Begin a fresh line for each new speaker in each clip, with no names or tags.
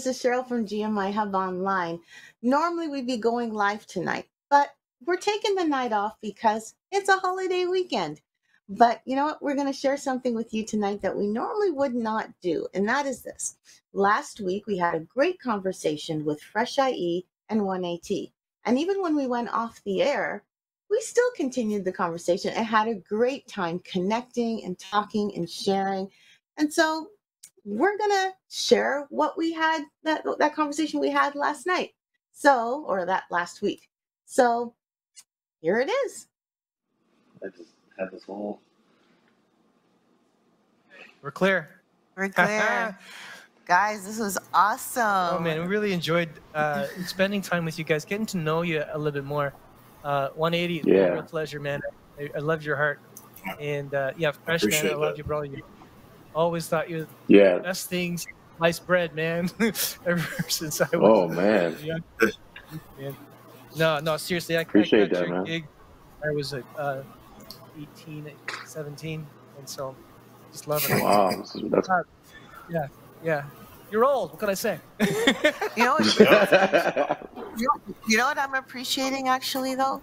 This is Cheryl from GMI Hub Online. Normally we'd be going live tonight, but we're taking the night off because it's a holiday weekend. But you know what? We're going to share something with you tonight that we normally would not do, and that is this. Last week we had a great conversation with Fresh IE and One8Tea. And even when we went off the air, we still continued the conversation and had a great time connecting and talking and sharing. And so we're gonna share what we had that that conversation we had last night. So, or that last week. So here it is.
I just had this whole.
We're clear.
We're clear. Guys, this was awesome.
Oh man, we really enjoyed uh, spending time with you guys, getting to know you a little bit more. Uh, 180,
Yeah.
real pleasure, man. I, I love your heart, and uh, yeah, fresh man,
appreciate
I love
that.
you, bro. You always thought you were
Yeah.
the best things, sliced bread, man. Ever since I was
Oh uh, man.
young. Man. No, no, seriously, I,
Appreciate
I
that, man.
gig. I was at uh, 18, 17, and so just loving it.
Wow. This is, that's.
Uh, yeah, you're old. What can I say?
You know, what- you know, you know what I'm appreciating actually though,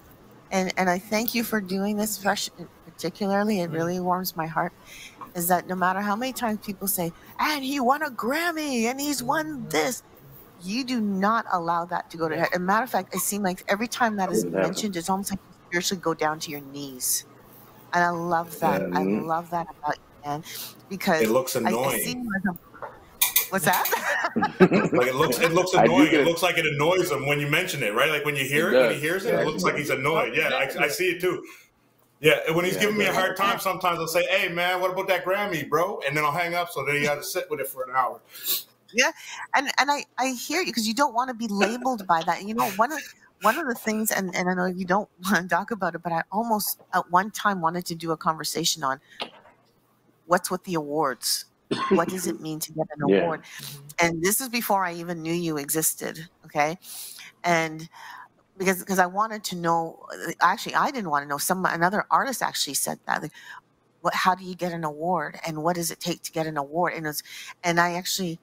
and and I thank you for doing this fresh particularly. It mm-hmm. really warms my heart. Is that no matter how many times people say, and he won a Grammy and he's won this, you do not allow that to go to head. As a matter of fact, it seems like every time that is mentioned, it's almost like you spiritually go down to your knees. And I love that. I
Mhm.
love that about you, man. Because
It looks
I, I
annoying.
see you as a What's that?
Like it looks, it looks annoying. It looks like it annoys him when you mention it, right? Like when you hear
It
it, when he hears it,
Yeah.
it looks like he's annoyed. Yeah, I, I see it too. Yeah, and when he's
Yeah,
giving me a hard time, sometimes I'll say, "Hey, man, what about that Grammy, bro?" And then I'll hang up. So then you got to sit with it for an hour.
Yeah, and and I I hear you because you don't want to be labeled by that. You know, one of one of the things, and and I know you don't want to talk about it, but I almost at one time wanted to do a conversation on what's with the awards. What does it mean to get an
Yeah.
award? Mm-hmm. And this is before I even knew you existed. Okay, and because because I wanted to know. Actually, I didn't want to know. Some another artist actually said that. Like, what? How do you get an award? And what does it take to get an award? And it was, and I actually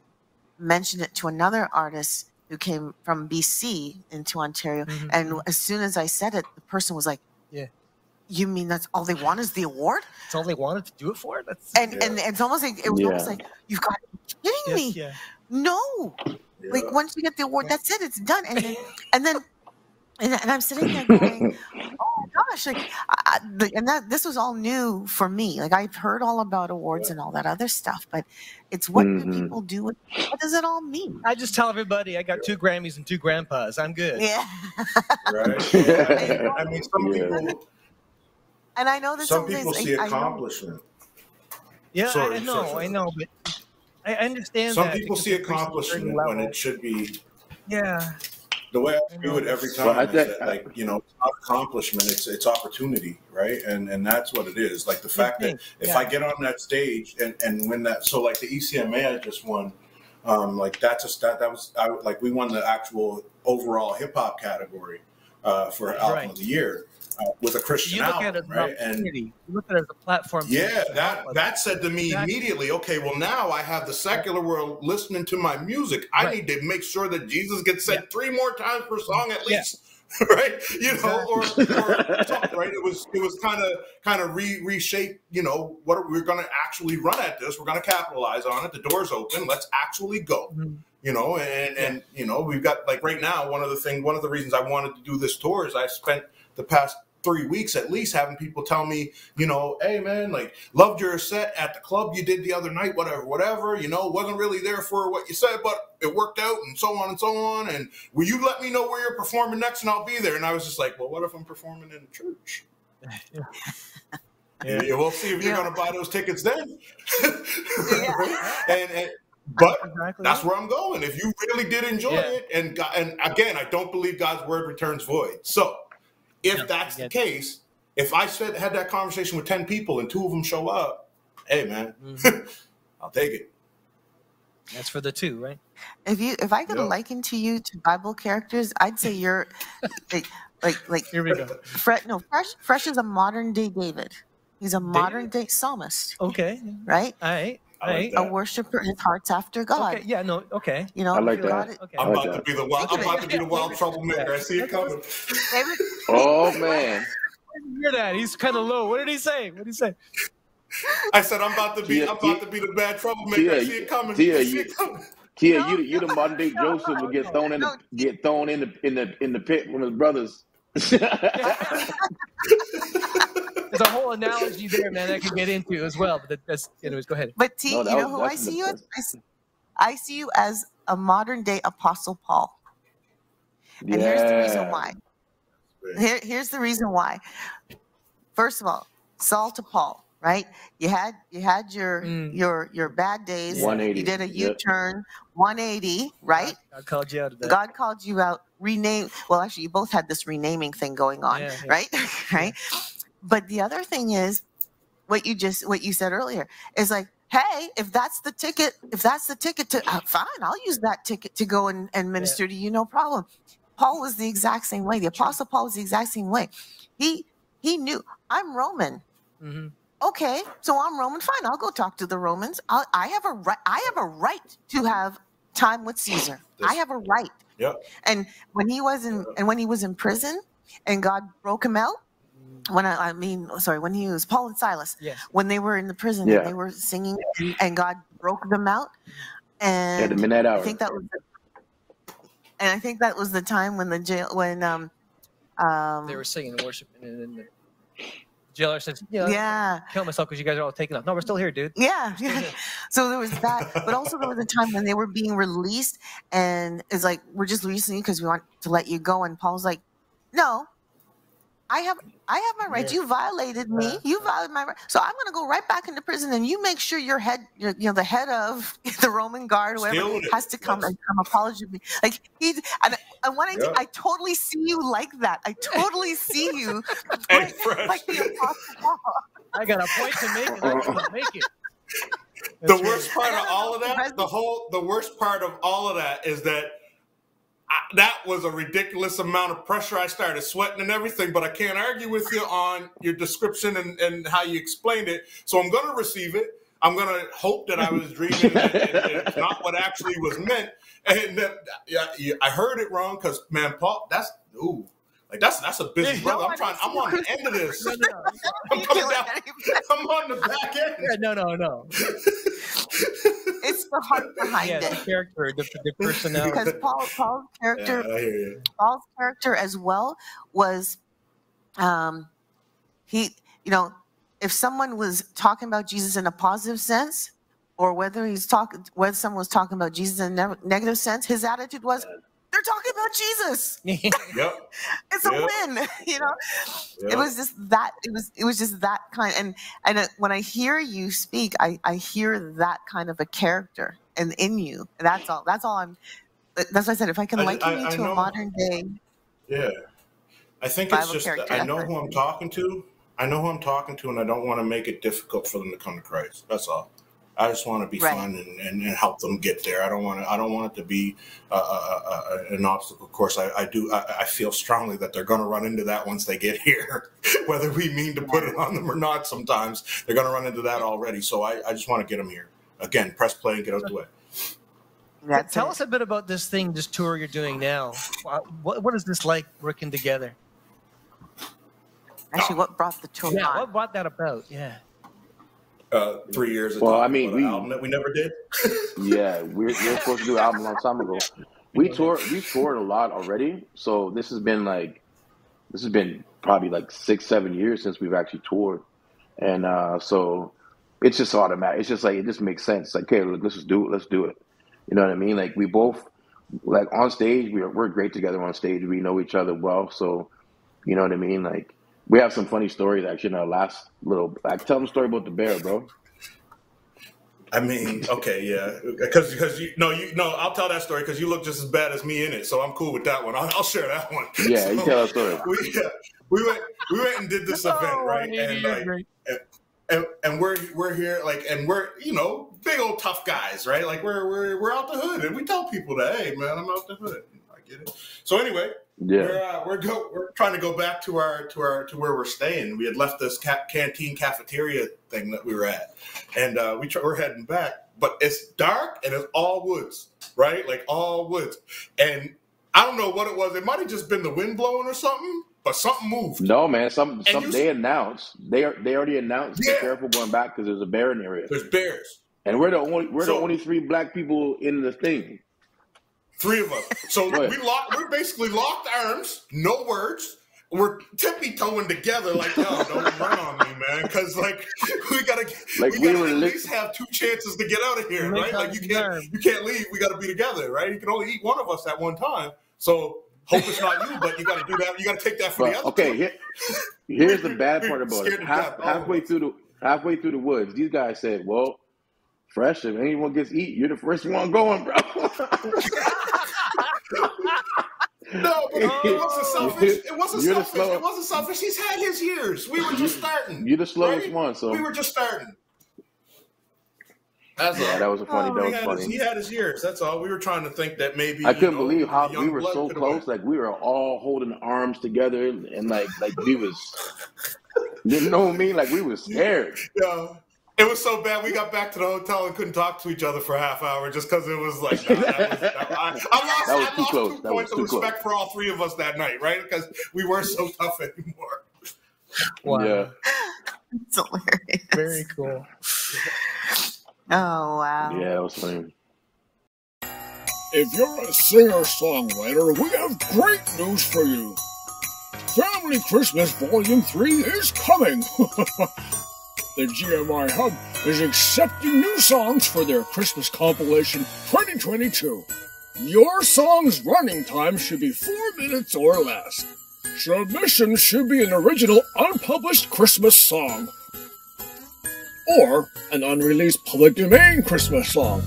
mentioned it to another artist who came from BC into Ontario.
Mhm.
And as soon as I said it, the person was like,
Yeah.
You mean that's all they want is the award?
That's all they wanted to do it for. That's
And
Yeah.
and it's almost like it was almost like you've got to be kidding
yes,
me.
yeah.
No. Like once you get the award, that's it. It's done. And then and then and, and I'm sitting there going, oh my gosh, like, I, I- and that this was all new for me. Like I've heard all about awards and all that other stuff, but it's what do
Mhm.
people do with what does it all mean?
I just tell everybody I got two Grammys and two grandpas. I'm good.
Yeah,
Right? Yeah. I mean, some
Yeah.
people,
and I know that
some
some days,
people
like,
see
I know-
accomplishment.
Yeah, I-
Sorry,
I, know,
sorry, sorry.
I know, but I I understand
Some
that
people see
it reaches a certain
accomplishment when
level.
it should be
Yeah,
the way I
I
view it every time
Well, I
is that, like you know, it's not accomplishment; it's it's opportunity, right? And and that's what it is. Like the fact that if
yeah.
I get on that stage and and win that, so like the ECMA I just won, um, like that's a that that was I, like we won the actual overall hip hop category uh, for album
Right.
of the year uh, with a Christian
you look at it
album,
as an
right? And.
You look at it as a platform.
yeah, that that said to me
Exactly.
immediately, okay, well now I have the secular world listening to my music. I
Right.
need to make sure that Jesus gets said
Yeah.
three more times per song at
Yeah.
least. right? You know, or, or something, right? It was it was kind of kind of re reshape, you know, what are, we're gonna actually run at this, we're gonna capitalize on it, the door's open, let's actually go
Mhm.
you know and and you know we've got like right now one of the thing one of the reasons i wanted to do this tour is i spent the past three weeks at least having people tell me you know hey man like loved your set at the club you did the other night whatever whatever you know wasn't really there for what you said but it worked out and so on and so on and will you let me know where you're performing next and i'll be there and i was just like well what if i'm performing in a church
Yeah.
yeah, we'll see if you're
Yeah.
going to buy those tickets then.
Yeah.
and, and but
Exactly.
that's where I'm going. If you really did enjoy
Yeah.
it, and and again, I don't believe God's word returns void. So, if
Yeah,
that's the case, if I said had that conversation with ten people and two of them show up, hey man,
Mhm.
I'll take it.
That's for the two, right?
If you if I could
Yeah.
liken to you to Bible characters, I'd say you're like like like
Here we go.
Fre- no fresh fresh is a modern day David. He's a modern day psalmist,
Okay.
right?
All right.
I like
A worshiper, his heart's after God.
Okay, yeah, no, okay.
You know,
I like
God,
that.
Okay.
I'm
I like
about to be the wild. I'm about to be the wild troublemaker. I see it coming.
Oh man,
Hear that? He's kind of low. What did he say? What did he say?
I said I'm about to be.
Tia-
I'm about to be the bad troublemaker. I see it coming.
Tia,
I see
you-
it coming.
Tia,
No,
you you the modern day
no,
Joseph will get
no,
thrown in the
no.
get thrown in the in the in the pit with his brothers.
There's a whole analogy there, man. I could get into as well. But that's, anyways, go ahead.
but T,
No,
you know
was-
who I see you as? I see, you as a modern day Apostle Paul. And here's the reason why. Here, here's the reason why. First of all, Saul to Paul, right? You had you had your
Mm.
your your bad days.
180,
You did a
yep.
U-turn, 180, right?
I called you out of that.
God called you out, rename. Well, actually, you both had this renaming thing going on,
Yeah, yeah.
right? right. But the other thing is, what you just what you said earlier is like, hey, if that's the ticket, if that's the ticket to, uh, fine, I'll use that ticket to go and, and minister to you, no problem. Paul was the exact same way. The Apostle Paul was the exact same way. He he knew I'm Roman.
hmm
Okay, so I'm Roman. Fine, I'll go talk to the Romans. i I have a right. I have a right to have time with Caesar. I have a right.
Yep.
And when he was in and when he was in prison, and God broke him out. When I, I mean, sorry, when he was Paul and Silas,
Yes.
when they were in the prison
Yeah.
and they were singing, and God broke them out.
At the
And
midnight
I think that was, and I think that was the time when the jail when um um
They were singing and worshiping, and then the jailer says, "Yeah,
yeah
kill myself because you guys are all taken off." No, we're still here, dude.
Yeah. so there was that, but also there was a time when they were being released, and it's like we're just releasing you because we want to let you go. And Paul's like, "No, I have I have my rights.
Yeah.
You violated me.
Yeah.
You violated my right. So I'm going to go right back into prison, and you make sure your head, your, you know, the head of the Roman guard, whoever,
Still with it.
has to come
Yes.
and come apologize to me. Like he and, and when I,
Yeah.
I totally see you like that. I totally see you
Hey,
like, like the apostle Paul.
I got a point to make, and I can't make it.
the worst
right.
part of all of that, the whole, the worst part of all of that is that I, that was a ridiculous amount of pressure. I started sweating and everything, but I can't argue with you on your description and, and how you explained it. So I'm going to receive it. I'm going to hope that I was dreaming and, and- not what actually was meant. And then, yeah, I heard it wrong because, man, Paul, that's, ooh, like that's that's a busy brother. I'm trying. I'm on the end of this.
No, no, no.
I'm coming down. I'm on the back end.
Yeah, no, no, no.
It's the heart behind
Yeah,
it.
the character, the, the personality.
because Paul Paul's character
I hear you.
Paul's character as well was um he you know if someone was talking about Jesus in a positive sense or whether he's talking whether someone was talking about Jesus in a ne- negative sense his attitude was they're talking about Jesus
Yep.
it's a win you know
yep.
it was just that it was it was just that kind and and uh, when i hear you speak i i hear that kind of a character and in you that's all that's all i'm that's why i said if i can
I
liken
I-
you
I
to
know-
a modern day
Yeah. I think it's just that I know
right.
who I'm talking to. I know who I'm talking to, and I don't want to make it difficult for them to come to Christ. That's all. I just want to be
Right.
fun and, and, and help them get there. I don't want to. I don't want it to be uh, uh, uh, an obstacle course. I, I do. I, I feel strongly that they're going to run into that once they get here, whether we mean to put it on them or not. Sometimes they're going to run into that already. So I, I just want to get them here. Again, press play and get out of the way.
that's
Tell
it.
us a bit about this thing, this tour you're doing now. What, what is this like working together?
actually what brought the tour
Yeah,
on
what brought that about? Yeah.
Uh, three years. of
Well, I mean, we-
album that we never did.
Yeah, we're, we're supposed to do an album a long time ago. We toured we toured a lot already, so this has been like this has been probably like six, seven years since we've actually toured, and uh, so it's just automatic. It's just like it just makes sense. Like, okay, look, let's just do it. Let's do it. You know what I mean? Like we both like on stage, we're we're great together on stage. We know each other well, so you know what I mean. Like we have some funny stories actually in our last little. Like, tell them a story about the bear, bro.
I mean, okay, yeah, because because you no you no I'll tell that story because you look just as bad as me in it, so I'm cool with that one. I'll, I'll share that one.
Yeah, you tell that story.
We yeah, we went we went and did this event
Oh,
right, and like
great.
and, and we're we're here like and we're you know big old tough guys right like we're we're we're out the hood and we tell people that hey man I'm out the hood like get it. So anyway,
Yeah.
we're uh, we're go we're trying to go back to our to our to where we're staying. We had left this ca- canteen cafeteria thing that we were at, and uh, we we're heading back. But it's dark and it's all woods, right? Like all woods, and I don't know what it was. It might have just been the wind blowing or something, but something moved.
No, man. Some
And
some they announced they are they already announced. Be
Yeah.
careful going back because there's a bear in the area,
There's bears.
and we're the only we're
So-
the only three black people in the thing.
Three of us. So we lock, we're basically locked arms, no words. We're tippy toeing together, like, yo, don't run on me, man, because like we gotta,
Like,
we
we
gotta at
lit-
least have two chances to get out of here, right? Like you can't,
arm.
you can't leave. We gotta be together, right? You can only eat one of us at one time. So hope it's not you, but you gotta do that. You gotta take that for the
But
other.
okay, here, here's the bad part about it. Half,
death, all of
halfway
us.
through the halfway through the woods, these guys said, "Well, fresh. If anyone gets eat, you're the first one going, bro."
No, but it wasn't selfish. It wasn't
You're
selfish. It wasn't selfish. He's had his years. We were just starting.
You're the slowest
right?
one, so
We were just starting. That's
yeah,
all.
that was a funny.
Oh,
that
he,
was
had his, he had his years. That's all. We were trying to think that maybe
I
you
couldn't
know,
believe how
the
we were so close.
went.
Like we were all holding arms together, and like like we was, you know what I mean? Like we was scared.
Yeah. It was so bad. We got back to the hotel and couldn't talk to each other for a half hour just because it was like nah, that was, that, I, I lost,
That was
I
too
lost
close.
two
That was
points of
too close.
respect for all three of us that night, right? Because we weren't so tough anymore.
Wow.
Yeah,
It's hilarious.
Very cool.
Oh wow.
yeah, it was funny.
If you're a singer songwriter, we have great news for you. Family Christmas Volume 3 is coming. the GMI Hub is accepting new songs for their Christmas compilation 2022. Your song's running time should be 4 minutes or less. Submission should be an original unpublished Christmas song. Or an unreleased public domain Christmas song.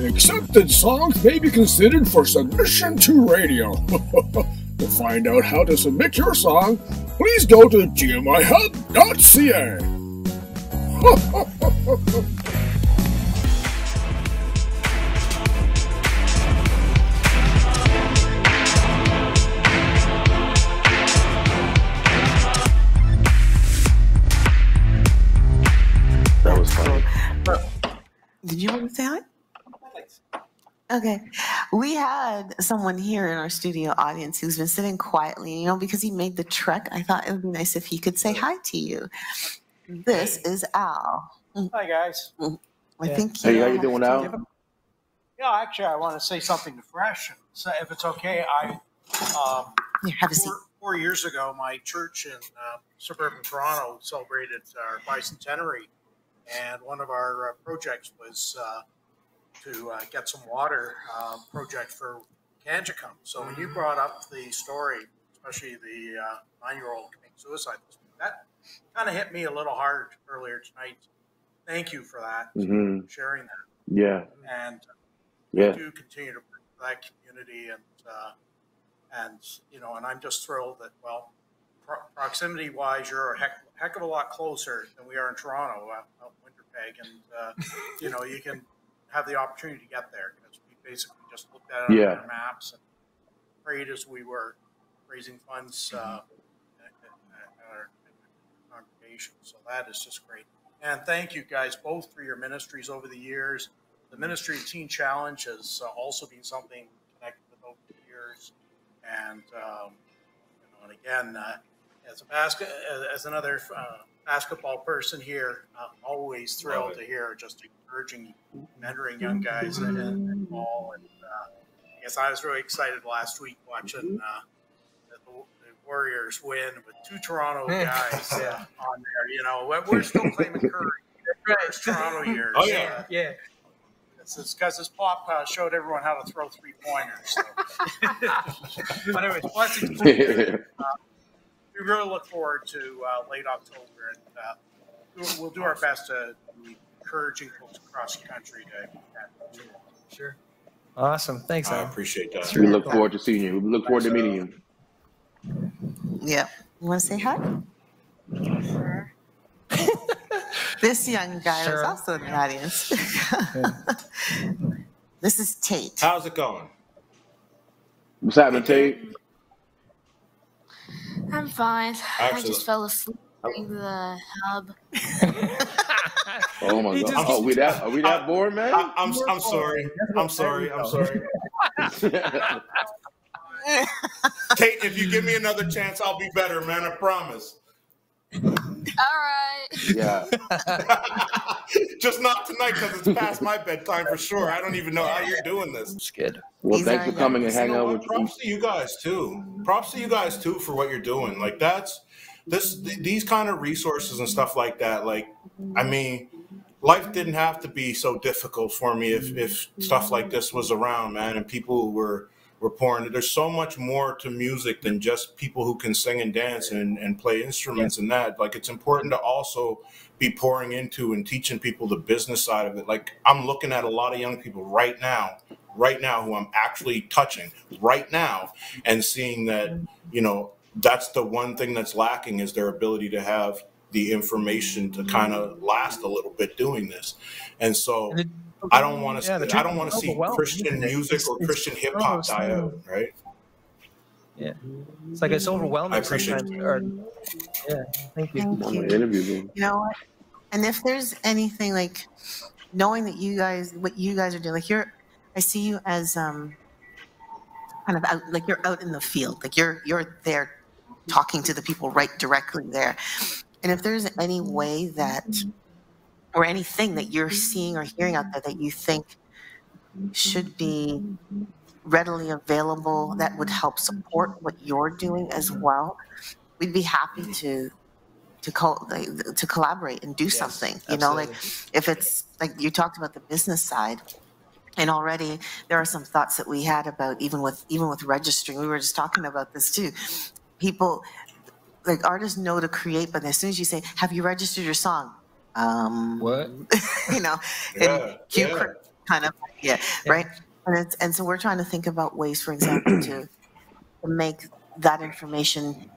Accepted songs may be considered for submission to radio. to find out how to submit your song, please go to gmihub.ca.
That was funny.
Did you want to say hi? Okay. We had someone here in our studio audience who's been sitting quietly, you know, because he made the trek. I thought it would be nice if he could say hi to you. This is Al.
Hi guys.
I
Yeah.
think
Hey,
you
how you doing,
to-
Al?
Yeah, actually, I want to say something to Fresh. So if it's okay, I um,
Here, have a seat.
four, four years ago, my church in uh, suburban Toronto celebrated our bicentenary, and one of our uh, projects was uh, to uh, get some water uh, project for Kanjicum. So when you brought up the story, especially the uh, nine-year-old committing suicide, that kind of hit me a little hard earlier tonight. Thank you for that,
hmm
sharing that,
Yeah,
and
yeah,
do continue to bring that community and uh, and you know and I'm just thrilled that well pro- proximity wise you're a heck, heck of a lot closer than we are in Toronto out, out in Winterpeg. And uh, you know you can have the opportunity to get there because we basically just looked at it
Yeah.
on our maps and prayed as we were raising funds uh, at, at our congregation. So that is just great. And thank you guys both for your ministries over the years. The Ministry of Teen Challenge has uh, also been something connected with over the years, and um, you know, and again, uh, as a basket, as, as another uh, basketball person here, I'm always thrilled to hear just encouraging, mentoring young guys in, in ball. And uh, I guess I was really excited last week watching uh, the, the Warriors win with two Toronto guys uh, on there. You know, we're- we're still claiming Curry. First Toronto years.
Oh, yeah.
Uh,
Yeah.
it's because this pop uh, showed everyone how to throw three pointers. So. but anyways, blessings. To you. we really look forward to uh, late October, and uh, we'll, we'll do our best to encourage encouraging folks across the country to. to
Sure. Awesome. Thanks,
I
Al.
appreciate that.
we look forward to seeing you. We look forward to meeting you.
Yeah. You want to say hi? Sure. this young guy
Sure.
was also in the audience. this is Tate.
How's it going?
What's happening, Tate?
I'm fine. I just fell asleep during the hub.
Oh my god.
just-
Oh, we that are we that bored, man?
I, I'm I'm sorry. I'm sorry. I'm sorry. Kate, if you give me another chance, I'll be better, man. I promise.
All right.
yeah.
Just not tonight because it's past my bedtime for sure. I don't even know how you're doing this.
It's good.
Well,
These
thanks for coming and hanging out
what?
with
Props to you guys too. Props to you guys too for what you're doing. Like that's this th- these kind of resources and stuff like that. Like, I mean, life didn't have to be so difficult for me if if stuff like this was around, man, and people were were pouring. There's so much more to music than just people who can sing and dance and, and play instruments and that. Like, it's important to also be pouring into and teaching people the business side of it. Like, I'm looking at a lot of young people right now right now who I'm actually touching right now and seeing that, you know, that's the one thing that's lacking is their ability to have the information to kind of last a little bit doing this. And so
And it-
I don't want to
Yeah, the
I don't want to see
overwhelming,
Christian music
It's-
or
it's
Christian hip hop die out, right?
Yeah. It's like it's mm-hmm. overwhelming
I appreciate
sometimes. Or, yeah, thank you.
Thank
on my
you.
interview.
You know what? And if there's anything like knowing that you guys, what you guys are doing, like you're, I see you as um, kind of out, like you're out in the field, like you're you're there, talking to the people right directly there. And if there's any way that, or anything that you're seeing or hearing out there that you think should be readily available that would help support what you're doing as well, we'd be happy to to to collaborate and do
Yes,
something. You know, like if it's like you talked about the business side, and already there are some thoughts that we had about even with even with registering. We were just talking about this too. People like artists know to create, but as soon as you say, "Have you registered your song?" Um,
What?
you know,
Yeah,
cue
yeah.
kind of yeah,
Yeah.
right. And it's and so we're trying to think about ways, for example, to to make that information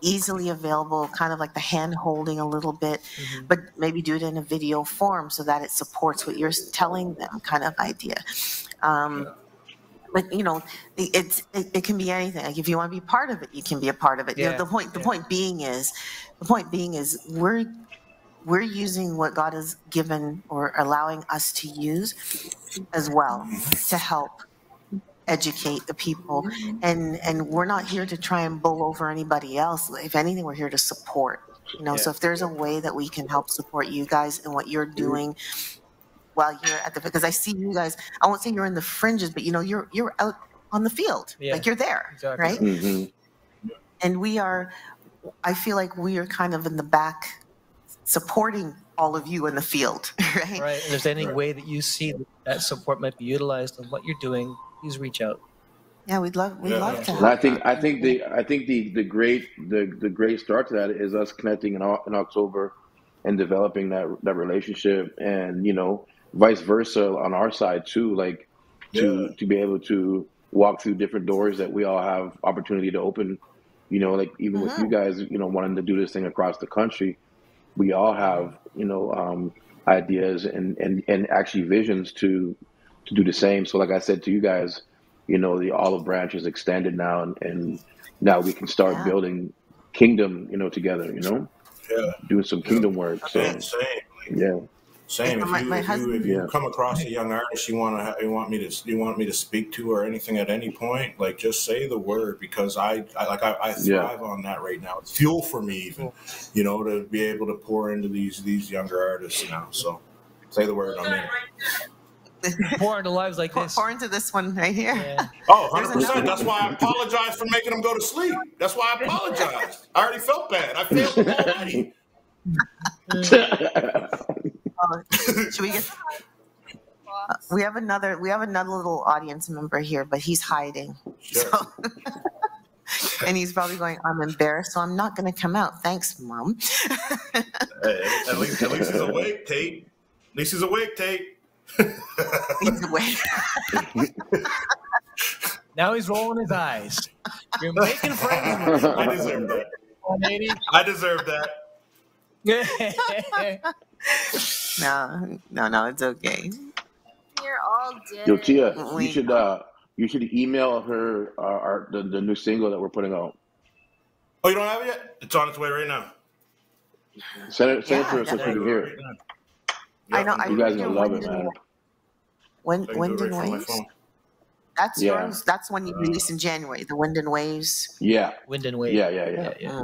easily available, kind of like the hand holding a little bit,
Mhm.
but maybe do it in a video form so that it supports what you're telling them, kind of idea. Um, but you know, it, it's it, it can be anything. Like if you want to be part of it, you can be a part of it. You know,
Yeah,
the point the
yeah.
point being is, the point being is we're we're using what God has given or allowing us to use as well to help educate the people. And and we're not here to try and bull over anybody else. If anything we're here to support you know? So if there's a way that we can help support you guys and what you're doing while you're at the because i see you guys i won't say you're in the fringes but you know you're you're out on the field.
Yeah.
like you're there
Exactly.
right?
Hmm
and we are i feel like we are kind of in the back supporting all of you in the field right,
Right. And if there's any
Right.
way that you see that, that support might be utilized in what you're doing, please reach out.
yeah we'd love we'd
Yeah.
love to
And I
help
think I think the I think the the great the the great start to that is us connecting in, in October and developing that that relationship and you know vice versa on our side too like to
Yeah.
to be able to walk through different doors that we all have opportunity to open you know like even with you guys you know wanting to do this thing across the country we all have you know um, ideas and, and and actually visions to to do the same so like i said to you guys you know the olive branch is extended now and, and now we can start
Yeah.
building kingdom you know together you know
Yeah.
doing some kingdom work so
Same, same.
yeah
Same. If
my-
you,
my
if you
husband-
if you
Yeah.
come across a young artist you want to you want me to you want me to speak to or anything at any point, like just say the word because I, I like I, I
Yeah.
thrive on that right now. It's fuel for me even, you know, to be able to pour into these these younger artists now. So say the word. I'm in.
Pour into lives like
pour,
this.
pour into this one right here
Yeah.
Oh, 100 percent. That's why I apologize for making them go to sleep. That's why I apologize. I already felt bad. I failed them already.
Should we get uh, we have another we have another little audience member here but he's hiding
Sure.
so and he's probably going i'm embarrassed so i'm not going to come out thanks mom
Hey, at least at least he's awake, Tate. At least he's awake, Tate.
He's away
Now he's rolling his eyes. You're making friends.
I deserve that. I deserve that.
no no no it's okay
You're all dead.
Yo, Tia,
We-
you should uh, you should email her uh, our the, the new single that we're putting out.
Oh, you don't have it yet? It's on its way right now.
Send it send it to her so she can hear it.
I know. I
You guys are gonna love it,
did-
man.
When
I
Wind and
right
Waves. That's
Yeah.
yours. That's when you release in January. The Wind and Waves.
Yeah,
Wind and wave.
yeah, yeah, yeah.
yeah, yeah.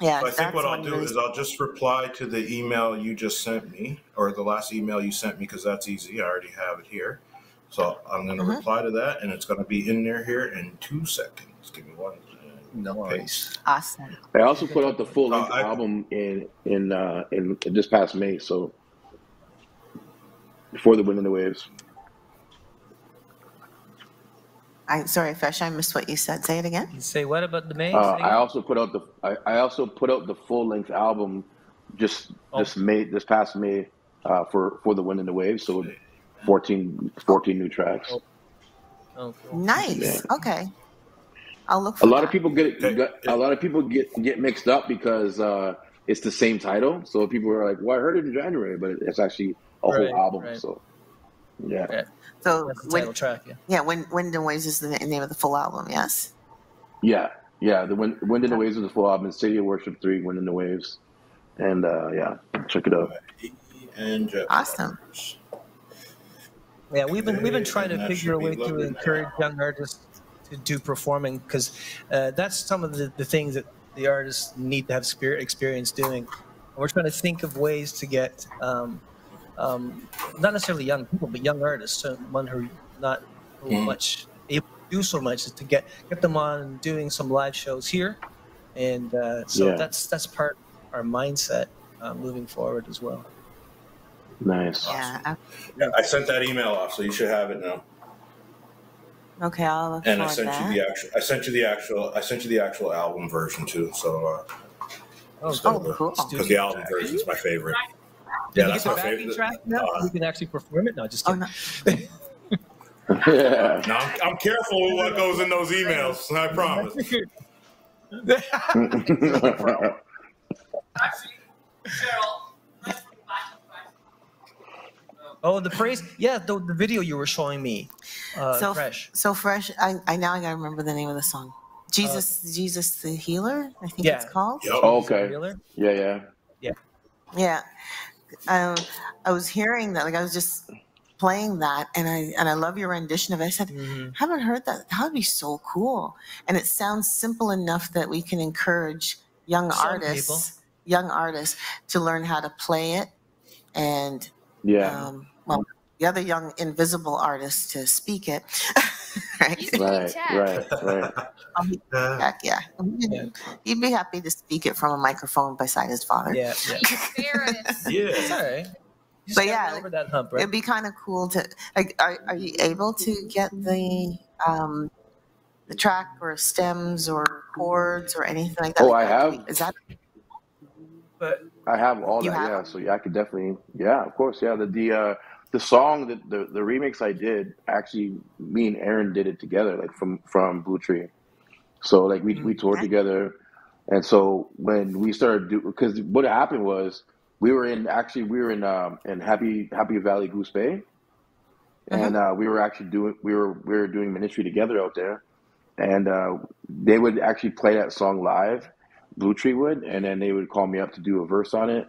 Yeah,
So I think what I'll do is I'll just reply to the email you just sent me, or the last email you sent me, because that's easy. I already have it here. So I'm going to
Mhm.
reply to that, and it's going to be in there here in two seconds. Give me one.
No
Paste.
worries.
awesome.
I also put out the full length
Uh,
album in in uh in, in this past May, so before the wind and the waves.
I'm sorry, Fresh, I missed what you said. Say it again.
Say what about the May?
Uh, I also put out the I, I also put out the full length album just
Oh.
this May this past May uh, for for the wind and the waves. So 14, 14 new tracks.
Oh, cool.
Nice. Okay. I'll look
A
for
lot of people get
Okay.
a lot of people get get mixed up because uh, it's the same title. So people are like, "Well, I heard it in January," but it's actually a
Right,
whole album.
right.
So yeah,
Yeah,
So
that's the
when,
title track. Yeah.
yeah, Wind, Wind and Waves is the name of the full album. Yes.
yeah, yeah. The wind, wind and the waves is the full album. City of Worship three, Wind and the Waves, and uh, yeah, check it out.
And
Awesome.
Yeah, we've been we've been trying to figure a way to encourage
now.
young artists to do performing because uh, that's some of the, the things that the artists need to have spirit experience doing. And we're trying to think of ways to get um, um, not necessarily young people, but young artists, someone who are not who
Mhm.
much able to do so much, is to get get them on doing some live shows here, and uh, so
Yeah.
that's that's part of our mindset uh, moving forward as well.
Nice.
Yeah. I-
Yeah, I sent that email off, so you should have it now.
Okay, I'll look
And I sent
that.
you the actual. I sent you the actual. I sent you the actual album version too. So uh,
Oh,
Oh, cool.
because the album version is my favorite.
Did
Yeah,
you
that's
get
my
the backing
favorite.
track now?
Uh,
you can actually perform it. No, just
Oh
kidding.
no.
yeah.
Now I'm, I'm careful with what goes in those emails. I promise.
oh, the praise. Yeah, the, the video you were showing me. Uh,
so
fresh.
so fresh. I, I now I gotta remember the name of the song. Jesus, Jesus the Healer. I think
yeah.
it's called.
Yep.
okay.
Wheeler?
Yeah, yeah.
Yeah. Um, I was hearing that. Like I was just playing that, and I and I love your rendition of it. I said,
Mhm.
haven't heard that. That would be so cool. And it sounds simple enough that we can encourage young
Some
artists, young artists, to learn how to play it, and
Yeah.
um, well, the other young invisible artist to speak it. right?
You
Right, right, right.
Heck yeah.
Yeah.
He'd be happy to speak it from a microphone beside his father.
Yeah, yeah.
You embarrassed.
It's all
yeah.
right.
But yeah,
get over that hump, right?
It'd be kind of cool to like. Are, are you able to get the um, the track or stems or chords or anything like that?
Oh,
Like,
I have.
Is that
But
I have all
You
that,
have
yeah. So yeah, I could definitely, yeah, of course, yeah. The the uh, the song that the the remix I did actually, me and Aaron did it together, like from from Bluetree. So like we we toured together, and so when we started do because what happened was we were in actually we were in um in Happy Happy Valley Goose Bay, and uh, we were actually doing we were we were doing ministry together out there, and uh, they would actually play that song live, Bluetree would, and then they would call me up to do a verse on it,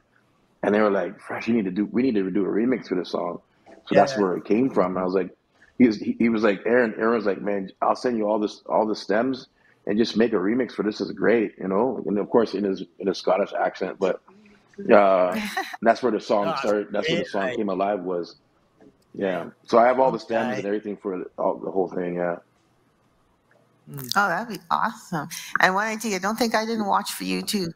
and they were like, "Fresh, you need to do we need to do a remix for this song," so that's where it came from. And I was like, he was he, he was like Aaron Aaron was like, "Man, I'll send you all this all the stems." And just make a remix for this is great, you know, and of course in his in a Scottish accent, but uh, that's where the song started. That's where the song came alive. Was yeah. So I have all the stems
Okay.
and everything for all, the whole thing. Yeah.
Oh, that'd be awesome. And when I tell you, don't think I didn't watch for you too.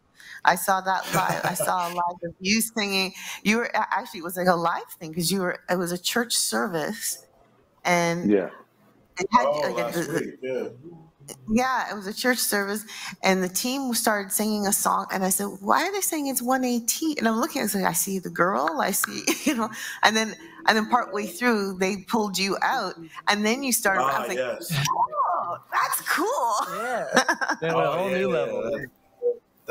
I saw that live. I saw a live of you singing. You were actually it was like a live thing because you were. It was a church service, and
Yeah.
it had
Oh,
like,
last
the- the-
Yeah.
Yeah, it was a church service, and the team started singing a song, and I said, "Why are they saying it's 118?" And I'm looking, I said, "I see the girl, I see, you know," and then and then partway through, they pulled you out, and then you started. I
Ah,
was like,
yes.
"Oh, that's cool."
yeah, they went a
Oh,
whole
yeah,
new
yeah,
level.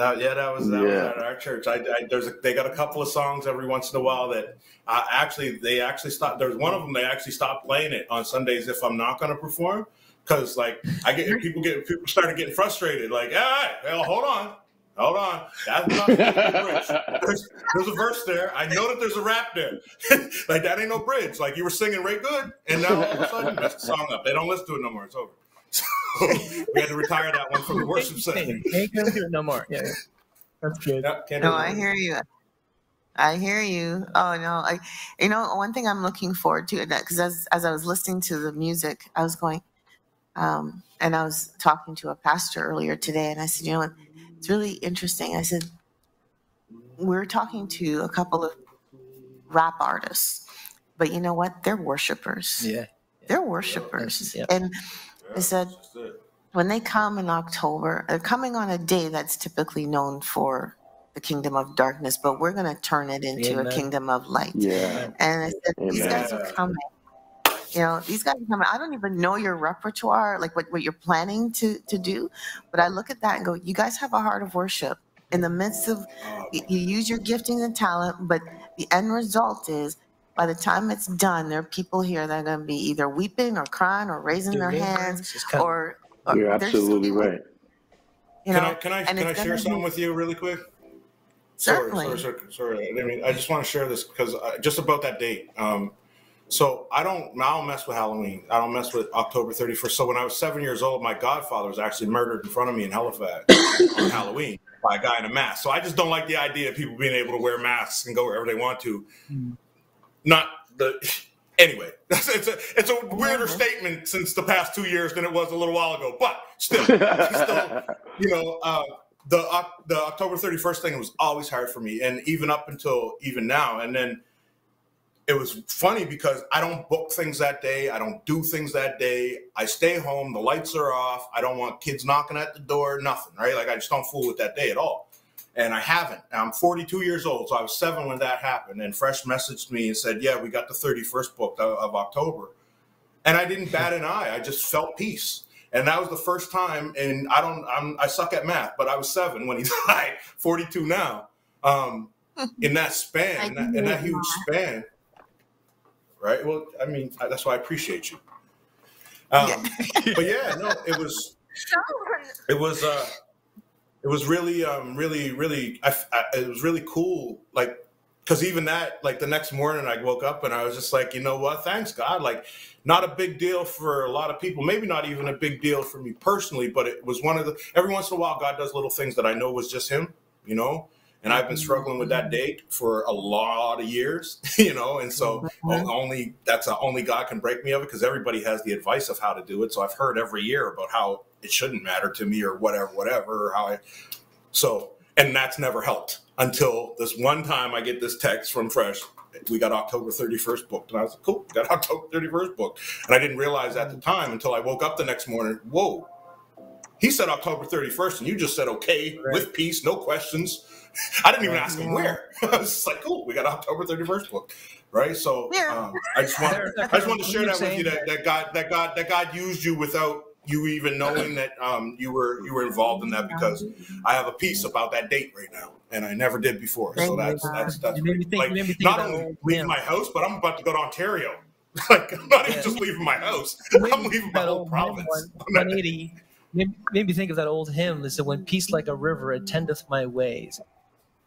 That- yeah, that was that was
Yeah.
at our church. I, I there's a, they got a couple of songs every once in a while that uh, actually they actually stopped. There's one of them they actually stopped playing it on Sundays if I'm not going to perform because like I get people get people started getting frustrated. Like, all right, well, hold on, hold on, that's not the. There's, there's a verse there. I know that there's a rap there. like that ain't no bridge. Like you were singing right good, and now all of a sudden messed the song up. They don't listen to it no more. It's over. So we had to retire that one from the worship setting.
Ain't gonna it no more. Yeah, yeah. that's good.
Yeah, can't
No. I hear you. I hear you. Oh no, I, you know, one thing I'm looking forward to that because as as I was listening to the music, I was going, um, and I was talking to a pastor earlier today, and I said, you know it's really interesting. I said, we're talking to a couple of rap artists, but you know what? They're worshipers.
Yeah.
They're worshipers,
yeah.
and I said
That's
when they come in October, they're coming on a day that's typically known for the kingdom of darkness, but we're going to turn it into
Amen.
a kingdom of light.
Yeah.
And I said, these guys are coming. You know, these guys are coming. I don't even know your repertoire, like what, what you're planning to, to do. But I look at that and go, you guys have a heart of worship. In the midst of,
Oh,
you you use your gifting and talent, but the end result is by the time it's done, there are people here that are going to be either weeping or crying or raising their hands
It's kind of-
or, or
You're
they're just gonna
absolutely
be
right.
You
can
know,
I can I
and
can I
it's
share
gonna be-
something with you really quick?
Certainly.
Sorry, sorry, sorry, sorry. I mean, I just want to share this because uh, just about that date. Um, so I don't, I don't mess with Halloween. I don't mess with October 31st. So when I was seven years old, my godfather was actually murdered in front of me in Halifax on Halloween by a guy in a mask. So I just don't like the idea of people being able to wear masks and go wherever they want to. Not the. Anyway, it's a it's a weirder statement since the past two years than it was a little while ago, but still, still you know, uh, the the October thirty first thing was always hard for me, and even up until even now. And then it was funny because I don't book things that day, I don't do things that day. I stay home, the lights are off. I don't want kids knocking at the door, nothing, right? Like I just don't fool with that day at all. And I haven't. I'm 42 years old, so I was seven when that happened. And Fresh messaged me and said, "Yeah, we got the 31st booked of, of October." And I didn't bat an eye. I just felt peace. And that was the first time. And I don't. I'm. I suck at math, but I was seven when he died. 42 now. Um, in that span, in that, in that huge span. Right. Well, I mean, I- that's why I appreciate you. Um, but yeah, no, it was it was uh it was really um really really I, I- it was really cool like because even that like the next morning i woke up and i was just like you know what? Thanks god. Like not a big deal for a lot of people maybe not even a big deal for me personally but it was one of the every once in a while god does little things that i know was just him you know? And i've been struggling with that date for a lot of years you know? And so only that's a, only god can break me of it because everybody has the advice of how to do it. So i've heard every year about how it shouldn't matter to me or whatever whatever or how i so and that's never helped until this one time i get this text from fresh we got october 31st booked and i was like cool got october 31st booked and i didn't realize at the time until i woke up the next morning whoa he said october 31st and you just said okay with peace no questions. I didn't even ask him where. I was just like cool we got october 31st booked right? So um, i just want
There- there-
i just wanted to share that with you that, that god that god that god used you without you even knowing that um, you were you were involved in that because I have a piece about that date right now, and I never did before. So that's that's that's
You made me
great.
think-
like
you made me think
not only leaving my house, but I'm about to go to Ontario. like I'm not even just leaving my house;
Maybe
I'm leaving my whole province.
hymn, 180 made, made me think of that old hymn that said, "When peace like a river attendeth my ways,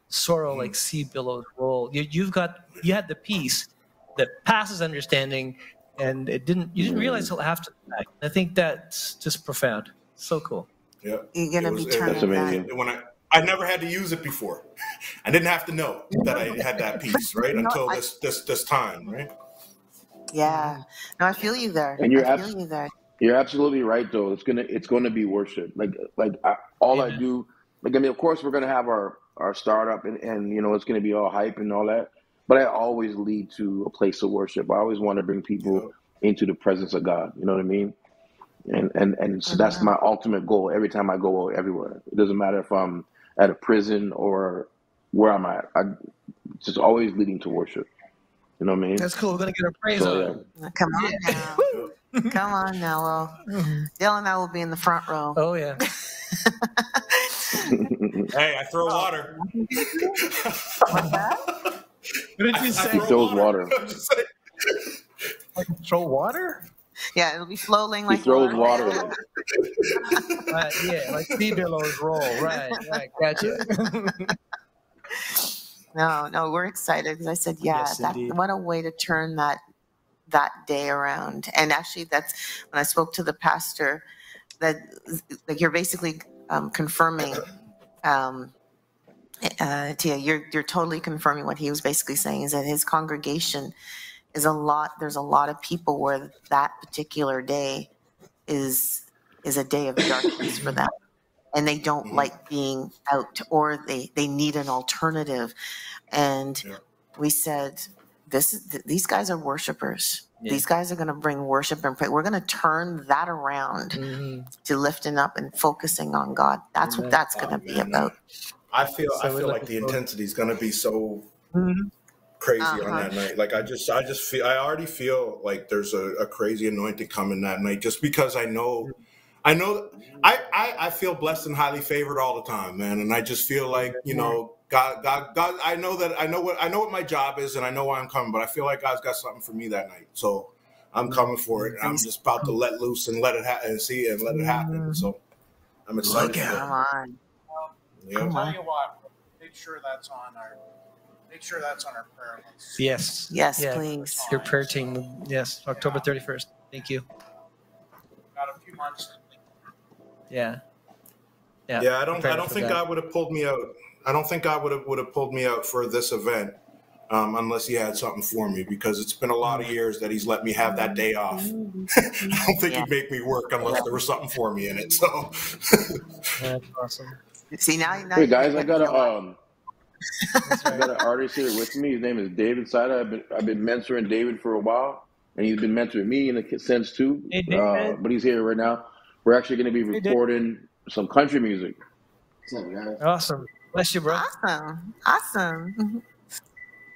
sorrow like sea billows roll." You, you've got you had the peace that passes understanding, and it didn't. You didn't realize hmm. till after the fact. I think that's just profound. So cool.
Yeah,
You're gonna
It was-
be
it-
turning
That's amazing.
that.
when I I never had to use it before. I didn't have to know that I had that piece right
You know,
until
I-
this this this time, right?
Yeah. No, I feel you there.
And you're
I feel
abs-
you there.
You're absolutely right, though. It's gonna it's gonna be worship. Like like I, all I do, like I mean, of course we're gonna have our our startup, and and you know it's gonna be all hype and all that. But I always lead to a place of worship. I always want to bring people into the presence of God. You know what I mean? And and and so that's uh-huh. my ultimate goal every time I go everywhere. It doesn't matter if I'm at a prison or where I'm at. I just always leading to worship. You know what I mean?
That's cool. We're gonna get a praise
So
on.
Uh, come on now. Come on now. Well, Dale and I will be in the front row.
Oh yeah.
yeah.
Hey, I throw water.
What's that?
What did
I, I
you say?
throw
throws water.
I'm just saying.
Like throw water?
Yeah, it'll be flowing like He
throws
water.
water.
Uh, yeah, like sea billows roll. Right, right. Gotcha.
No, no, we're excited because I said, yeah,
Yes,
that what a way to turn that that day around. And actually, that's when I spoke to the pastor that like you're basically um, confirming. Um, uh, Tia, you're you're totally confirming what he was basically saying is that his congregation is a lot. There's a lot of people where that particular day is is a day of darkness for them and they don't
Mhm.
like being out or they they need an alternative and
Yeah.
we said this is th- these guys are worshipers
Yeah.
these guys are going to bring worship and pray we're going to turn that around
Mhm.
to lifting up and focusing on god that's what that's going to be about
I feel
So
I feel like the intensity is going to be so
Mhm.
crazy on
Uh-huh.
that night. Like I just I just feel I already feel like there's a, a crazy anointing coming that night just because I know I know I, I I feel blessed and highly favored all the time, man. And I just feel like, you know, God God God I know that I know what I know what my job is and I know why I'm coming, but I feel like God's got something for me that night. So I'm coming for it. I'm just about to let loose and let it happen and see it and let it happen. So I'm excited.
Look
for
come on
Yeah.
Come
Tell
on.
you what, make sure that's on our, make sure that's on our prayer list.
Yes.
yes
Yeah.
please
Your prayer team. Yes. October 31st. Thank you.
Got a few months. to think.
Yeah. Yeah.
Yeah, I don't.
Prepare
I don't
for
think
that.
God would have pulled me out. I don't think God would have would have pulled me out for this event um, unless He had something for me. Because it's been a lot of years that He's let me have that day off. I don't think
Yeah.
He'd make me work unless there was something for me in it. So,
That's awesome.
See now, now
Hey
you're
guys, I got
to
a um,
That's
I got an artist here with me. His name is David Sider. I've been I've been mentoring David for a while, and he's been mentoring me in a sense too.
Hey,
Uh, but he's here right now. We're actually going to be
Hey,
recording some country music.
What's up, guys?
Awesome. Bless you, bro.
awesome awesome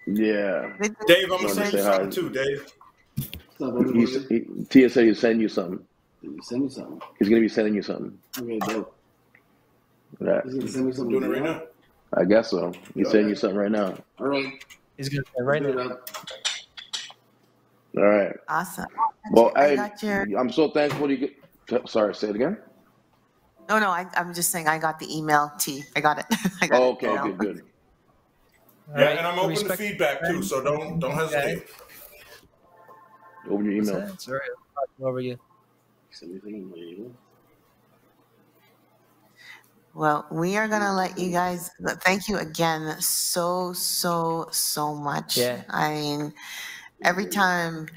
Yeah,
Dave, I'm gonna send you
hi.
something too, Dave.
What's up,
he's, he, Tia said he'd send you something.
Did you send me something?
He's going to be sending you something.
Okay, dope.
Yeah,
He's gonna send me
I'm
something.
doing it right now.
I guess so. He's sending you something right now.
All right.
He's going to right
Do
now.
All right.
awesome
Well,
I
I
got your
I'm so thankful you get. Sorry, say it again.
No, no, I, I'm just saying I got the email, T. I got it. I got
Oh,
it.
okay, good, good.
All
Yeah,
right.
and I'm open to feedback too. So don't don't hesitate.
Open your
What's
email.
that? Sorry, I'm talking over you.
Send me something, you know?
Well, we are going to let you mm-hmm. guys, thank you again so, so, so much.
Yeah.
I mean, every mm-hmm. time,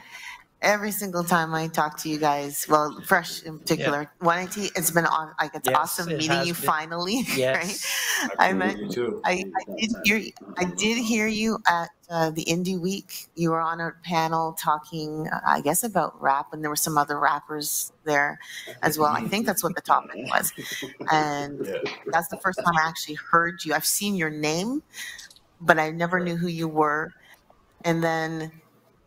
every single time I talk to you guys, well, Fresh in particular, One8Tea, it's been on, like, it's
Yes,
awesome
it
meeting you
been.
finally.
Yes.
Right? I met,
You too.
I, I did hear I did hear you at uh, the Indie Week. You were on a panel talking, uh, I guess, about rap, and there were some other rappers there as well. I think that's what the topic was, and
Yeah.
that's the first time I actually heard you. I've seen your name, but I never knew who you were. And then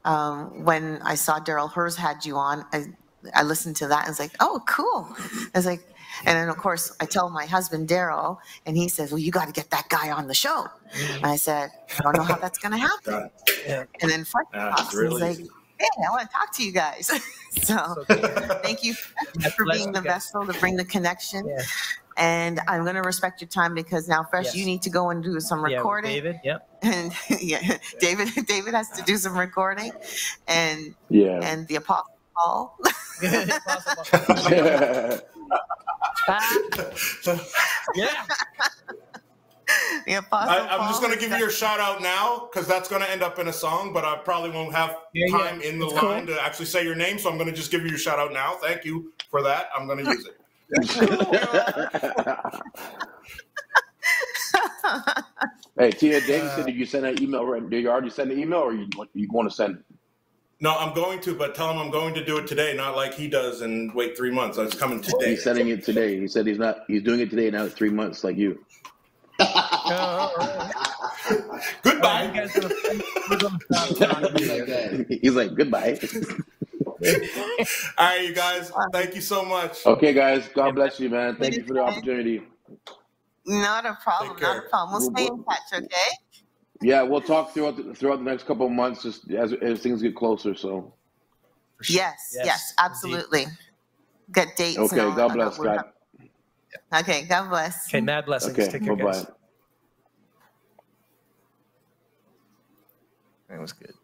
um, when I saw Daryl Hers had you on, I, I listened to that and was like, oh, cool. I was like, and then of course I tell my husband Daryl, and he says, well, you got to get that guy on the show. And I said, I don't know how that's going to happen.
Yeah.
And then Frank
ah,
talks,
it's
and he's like, hey, I want to talk to you guys. so
okay.
thank you for being the vessel to bring the connection.
Yeah.
And I'm going to respect your time because now, Fresh,
Yes.
you need to go and do some recording.
Yeah, with
recording.
David. Yep.
and yeah, David David has to do some recording, and
Yeah.
and the Apostle Paul.
Possible. yeah.
the Apostle
I, I'm just going to give you your shout out now because that's going to end up in a song, but I probably won't have
Yeah, yeah.
time in the
It's cool.
line to actually say your name. So I'm going to just give you your shout out now. Thank you for that. I'm going to use it.
hey, Tia, David uh, said, did you send that email? Right? Did you already send the email, or you you want to send it?
No, I'm going to, but tell him I'm going to do it today, not like he does and wait three months. It's coming today.
He's sending it today. He said he's not. He's doing it today. Now it's three months, like you.
All right. All right, you
Goodbye.
guys gonna- we're gonna stop.
okay.
He's like goodbye.
All right, you guys. Thank you so much.
Okay, guys. God bless you, man. Thank you for the opportunity.
Not a problem. Not a problem. We'll stay in touch, okay?
Yeah, we'll talk throughout the, throughout the next couple of months, just as, as things get closer. So,
For sure.
Yes, yes,
indeed.
absolutely. Get dates.
okay, God bless, God.
Okay, God bless.
Okay, mad blessings.
Okay,
Take care,
bye
guys. That was good. Man.